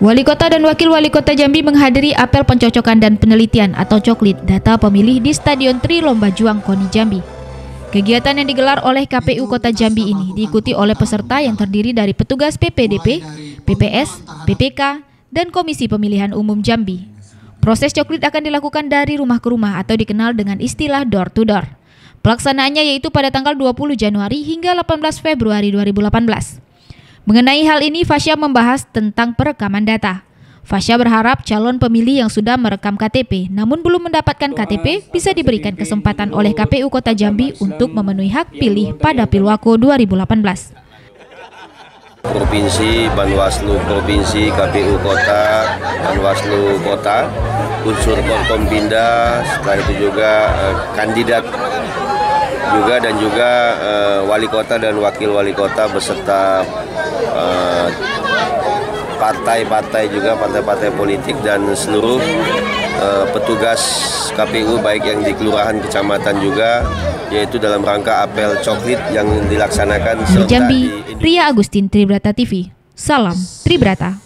Wali Kota dan Wakil Wali Kota Jambi menghadiri apel pencocokan dan penelitian atau coklit data pemilih di Stadion Tri Lomba Juang Koni Jambi. Kegiatan yang digelar oleh KPU Kota Jambi ini diikuti oleh peserta yang terdiri dari petugas PPDP, PPS, PPK, dan Komisi Pemilihan Umum Jambi. Proses coklit akan dilakukan dari rumah ke rumah atau dikenal dengan istilah door to door. Pelaksanaannya yaitu pada tanggal 20 Januari hingga 18 Februari 2018. Mengenai hal ini, Fasya membahas tentang perekaman data. Fasya berharap calon pemilih yang sudah merekam KTP namun belum mendapatkan KTP bisa diberikan kesempatan oleh KPU Kota Jambi untuk memenuhi hak pilih pada Pilwako 2018. Provinsi, Banwaslu Provinsi, KPU Kota, Banwaslu Kota, unsur Forkompinda, setelah itu juga eh, kandidat juga dan juga uh, wali kota dan wakil wali kota beserta uh, partai-partai juga partai-partai politik dan seluruh uh, petugas KPU baik yang di kelurahan kecamatan juga yaitu dalam rangka apel coklit yang dilaksanakan di Jambi, Ria Agustin Tribrata TV. Salam Tribrata.